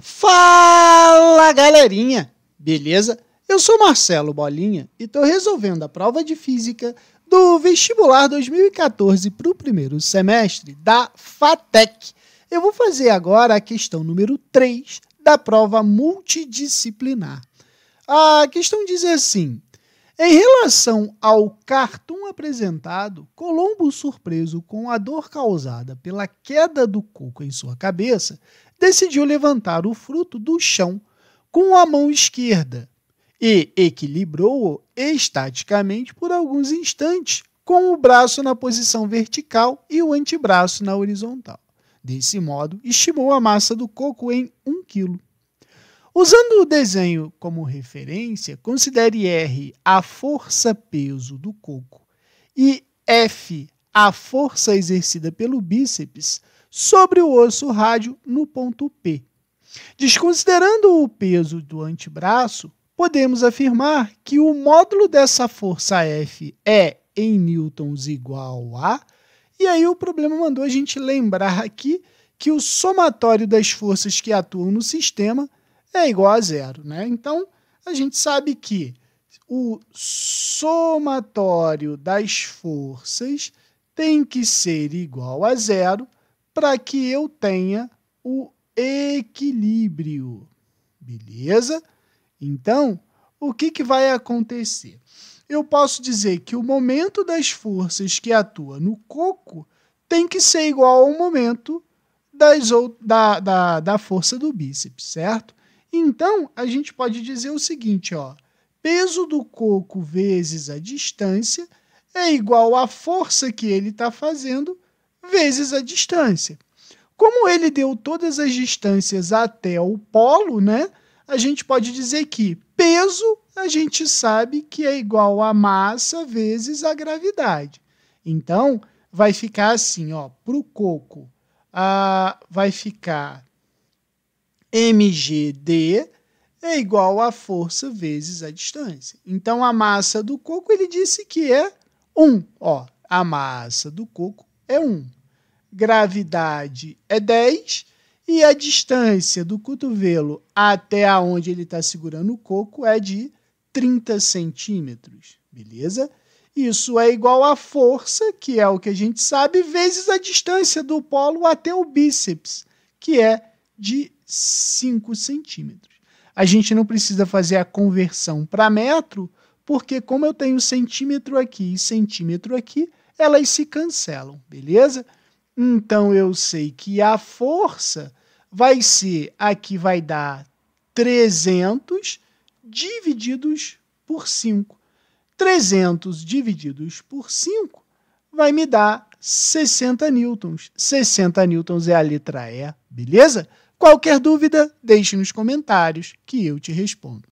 Fala galerinha, beleza? Eu sou Marcelo Bolinha e estou resolvendo a prova de física do vestibular 2014 para o primeiro semestre da FATEC. Eu vou fazer agora a questão número 3 da prova multidisciplinar. A questão diz assim: em relação ao cartoon apresentado, Colombo, surpreso com a dor causada pela queda do coco em sua cabeça, decidiu levantar o fruto do chão com a mão esquerda e equilibrou-o estaticamente por alguns instantes, com o braço na posição vertical e o antebraço na horizontal. Desse modo, estimou a massa do coco em 1 kg. Usando o desenho como referência, considere R a força-peso do coco e F a força exercida pelo bíceps sobre o osso rádio no ponto P. Desconsiderando o peso do antebraço, podemos afirmar que o módulo dessa força F é em newtons igual a. E aí o problema mandou a gente lembrar aqui que o somatório das forças que atuam no sistema é igual a zero. Né? Então, a gente sabe que o somatório das forças tem que ser igual a zero para que eu tenha o equilíbrio. Beleza? Então, o que, que vai acontecer? Eu posso dizer que o momento das forças que atua no coco tem que ser igual ao momento das, da, da, da força do bíceps, certo? Então, a gente pode dizer o seguinte, ó, peso do coco vezes a distância é igual à força que ele está fazendo vezes a distância. Como ele deu todas as distâncias até o polo, né, a gente pode dizer que peso a gente sabe que é igual a massa vezes a gravidade. Então, vai ficar assim, ó, para o coco, ah, vai ficar mgd é igual a força vezes a distância. Então, a massa do coco, ele disse que é 1. Ó, a massa do coco é 1. Gravidade é 10 e a distância do cotovelo até onde ele está segurando o coco é de 30 centímetros, beleza? Isso é igual a força, que é o que a gente sabe, vezes a distância do polo até o bíceps, que é de 5 centímetros. A gente não precisa fazer a conversão para metro, porque como eu tenho centímetro aqui e centímetro aqui, elas se cancelam, beleza? Então eu sei que a força vai ser, aqui vai dar 300 divididos por 5. 300 divididos por 5 vai me dar 60 newtons. 60 newtons é a letra E, beleza? Qualquer dúvida, deixe nos comentários que eu te respondo.